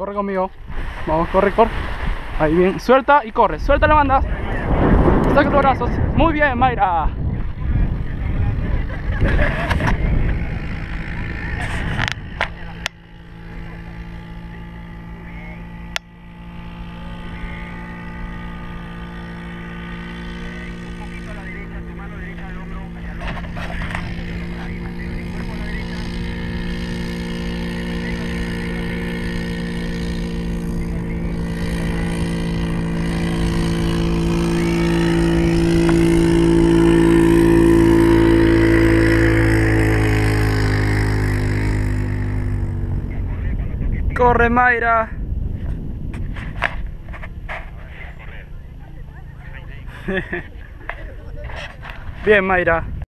Corre conmigo. Vamos, corre, corre. Ahí bien. Suelta y corre. Suelta la banda. Saca los brazos. Muy bien, Mayra. Corre, Mayra. Bien, Mayra.